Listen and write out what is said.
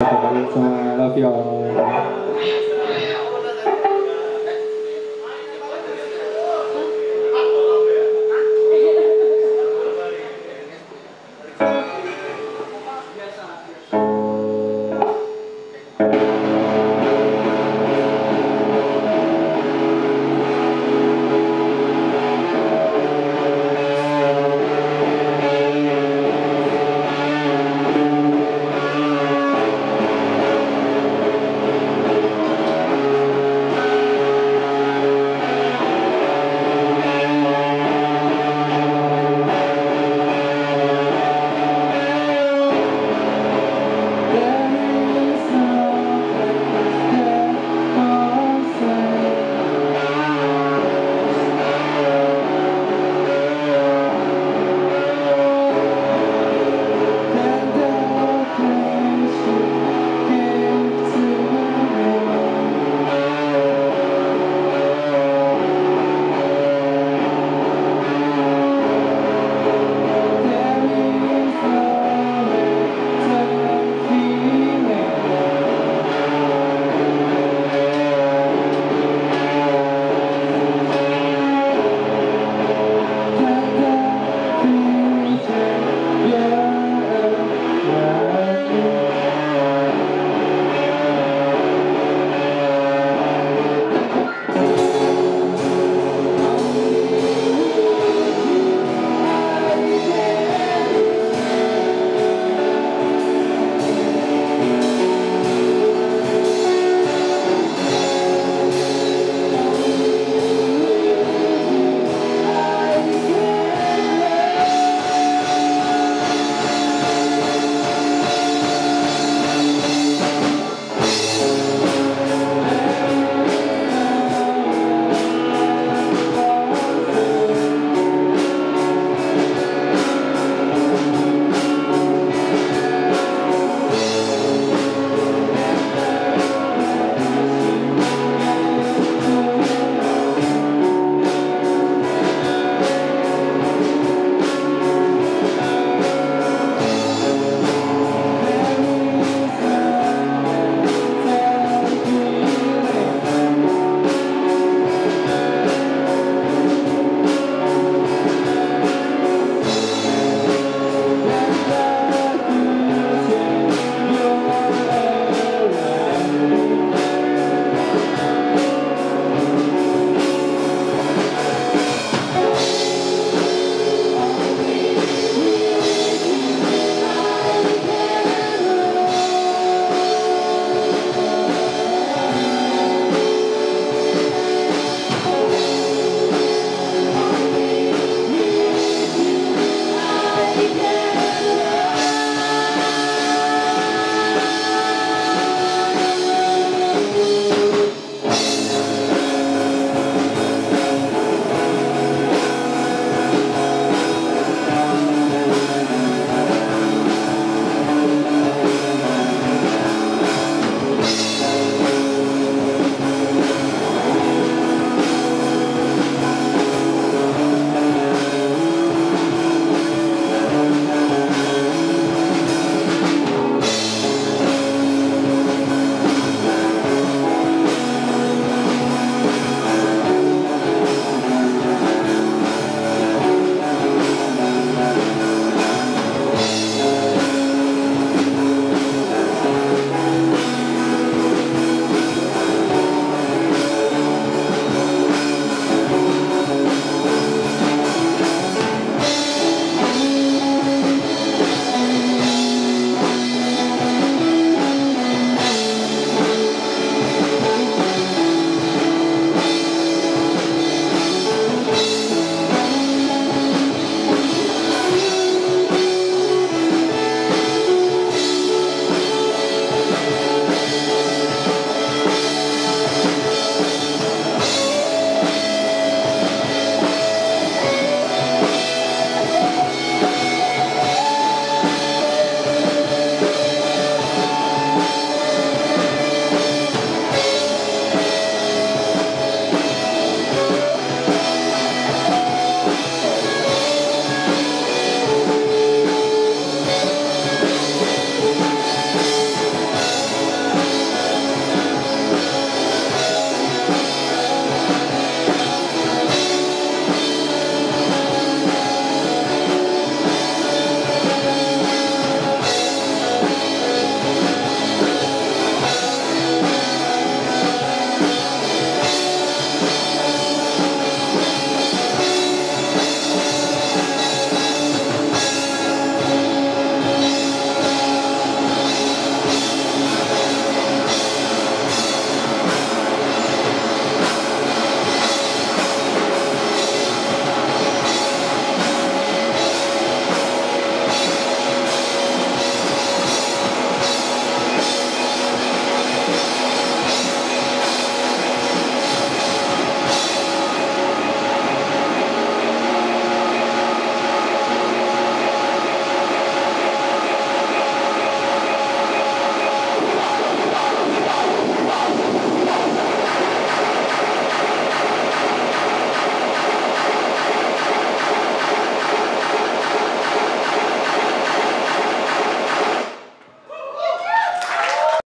在台湾。